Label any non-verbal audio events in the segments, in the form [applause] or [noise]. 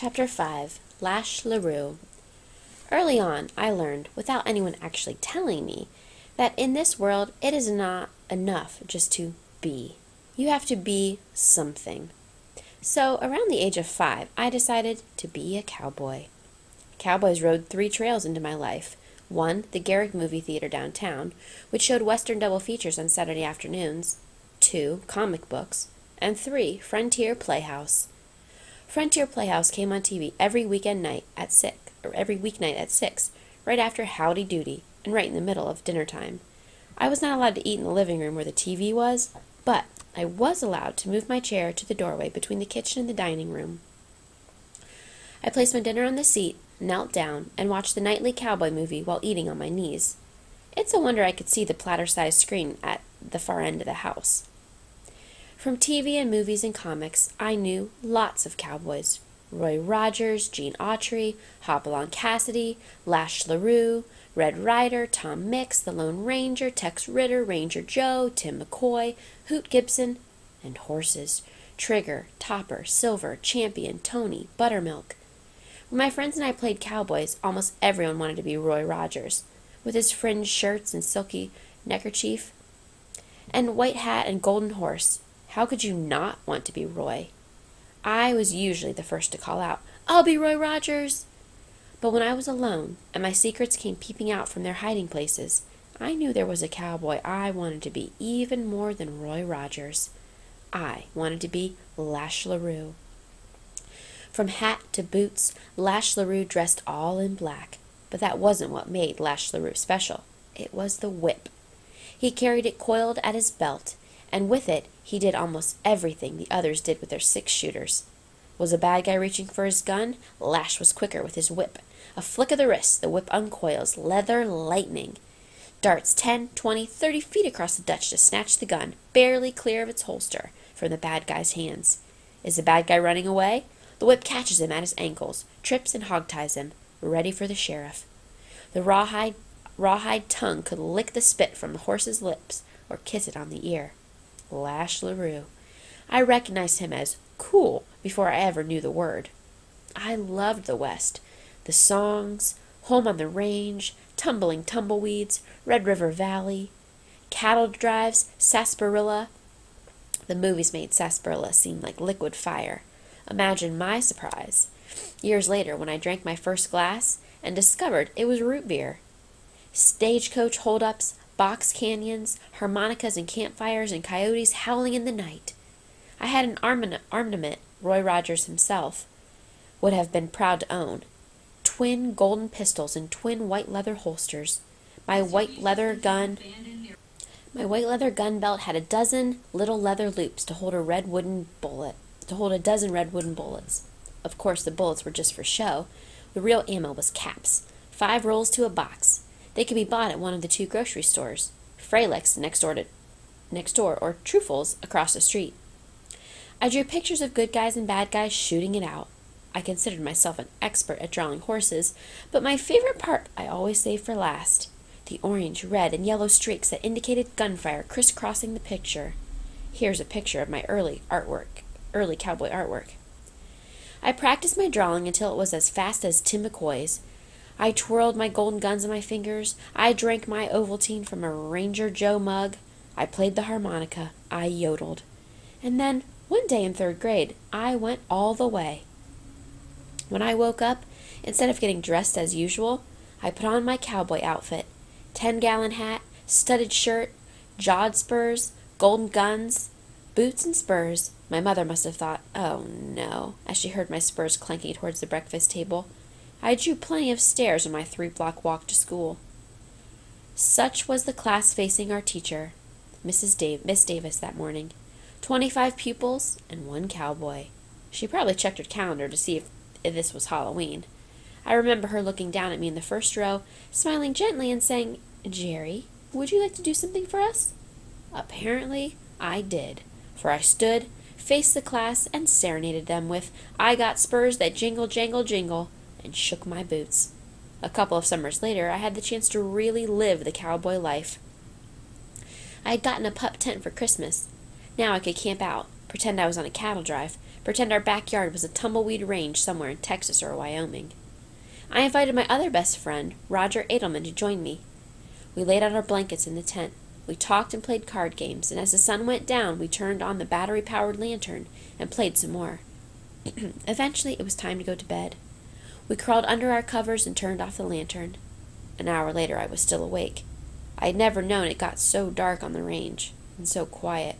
Chapter 5 Lash LaRue. Early on, I learned, without anyone actually telling me, that in this world it is not enough just to be. You have to be something. So, around the age of five, I decided to be a cowboy. Cowboys rode three trails into my life. One, the Garrick Movie Theater downtown, which showed Western double features on Saturday afternoons. Two, comic books. And three, Frontier Playhouse. Frontier Playhouse came on TV every weekend night at six, or every weeknight at six, right after Howdy Doody, and right in the middle of dinner time. I was not allowed to eat in the living room where the TV was, but I was allowed to move my chair to the doorway between the kitchen and the dining room. I placed my dinner on the seat, knelt down, and watched the nightly cowboy movie while eating on my knees. It's a wonder I could see the platter sized screen at the far end of the house. From TV and movies and comics, I knew lots of cowboys Roy Rogers, Gene Autry, Hopalong Cassidy, Lash LaRue, Red Ryder, Tom Mix, The Lone Ranger, Tex Ritter, Ranger Joe, Tim McCoy, Hoot Gibson, and horses Trigger, Topper, Silver, Champion, Tony, Buttermilk. When my friends and I played cowboys, almost everyone wanted to be Roy Rogers, with his fringed shirts and silky neckerchief, and white hat and golden horse. How could you not want to be Roy? I was usually the first to call out, I'll be Roy Rogers! But when I was alone, and my secrets came peeping out from their hiding places, I knew there was a cowboy I wanted to be even more than Roy Rogers. I wanted to be Lash LaRue. From hat to boots, Lash LaRue dressed all in black. But that wasn't what made Lash LaRue special. It was the whip. He carried it coiled at his belt, and with it he did almost everything the others did with their six shooters. Was a bad guy reaching for his gun? Lash was quicker with his whip. A flick of the wrist, the whip uncoils, leather lightning. Darts ten, twenty, thirty feet across the Dutch to snatch the gun, barely clear of its holster, from the bad guy's hands. Is the bad guy running away? The whip catches him at his ankles, trips and hogties him, ready for the sheriff. The rawhide, rawhide tongue could lick the spit from the horse's lips or kiss it on the ear. Lash LaRue. I recognized him as cool before I ever knew the word. I loved the West. The songs, Home on the Range, Tumbling Tumbleweeds, Red River Valley, cattle drives, sarsaparilla. The movies made sarsaparilla seem like liquid fire. Imagine my surprise, years later, when I drank my first glass and discovered it was root beer. Stagecoach holdups, box canyons, harmonicas and campfires, and coyotes howling in the night. I had an armament Roy Rogers himself would have been proud to own twin golden pistols in twin white leather holsters. My white leather gun my white leather gun belt had a dozen little leather loops to hold a red wooden bullet to hold a dozen red wooden bullets. Of course the bullets were just for show. The real ammo was caps. Five rolls to a box. They could be bought at one of the two grocery stores. Fralick's next door to next door or Truffles across the street. I drew pictures of good guys and bad guys shooting it out. I considered myself an expert at drawing horses, but my favorite part I always saved for last the orange, red, and yellow streaks that indicated gunfire crisscrossing the picture. Here's a picture of my early artwork, early cowboy artwork. I practiced my drawing until it was as fast as Tim McCoy's. I twirled my golden guns in my fingers. I drank my Ovaltine from a Ranger Joe mug. I played the harmonica. I yodeled. And then, one day in third grade, I went all the way. When I woke up, instead of getting dressed as usual, I put on my cowboy outfit ten gallon hat, studded shirt, jawed spurs, golden guns, boots and spurs. My mother must have thought, oh no, as she heard my spurs clanking towards the breakfast table. I drew plenty of stares on my three block walk to school. Such was the class facing our teacher, Mrs. Dave- Miss Davis, that morning. Twenty five pupils and one cowboy. She probably checked her calendar to see if this was Halloween. I remember her looking down at me in the first row, smiling gently and saying, Jerry, would you like to do something for us? Apparently, I did, for I stood, faced the class, and serenaded them with I Got Spurs That Jingle, Jangle, Jingle, and shook my boots. A couple of summers later, I had the chance to really live the cowboy life. I had gotten a pup tent for Christmas. Now I could camp out, pretend I was on a cattle drive, Pretend our backyard was a tumbleweed range somewhere in Texas or Wyoming. I invited my other best friend, Roger Edelman, to join me. We laid out our blankets in the tent. We talked and played card games, and as the sun went down, we turned on the battery powered lantern and played some more. [clears throat] Eventually, it was time to go to bed. We crawled under our covers and turned off the lantern. An hour later, I was still awake. I had never known it got so dark on the range, and so quiet.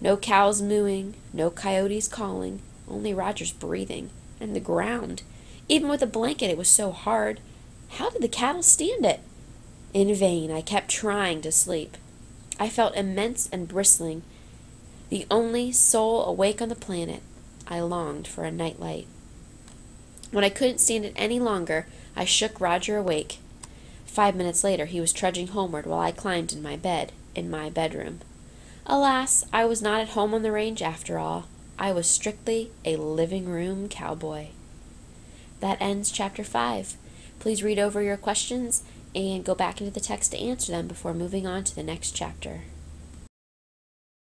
No cows mooing, no coyotes calling, only Roger's breathing, and the ground. Even with a blanket, it was so hard. How did the cattle stand it? In vain, I kept trying to sleep. I felt immense and bristling, the only soul awake on the planet. I longed for a nightlight. When I couldn't stand it any longer, I shook Roger awake. Five minutes later, he was trudging homeward while I climbed in my bed, in my bedroom. Alas, I was not at home on the range after all. I was strictly a living room cowboy. That ends chapter 5. Please read over your questions and go back into the text to answer them before moving on to the next chapter.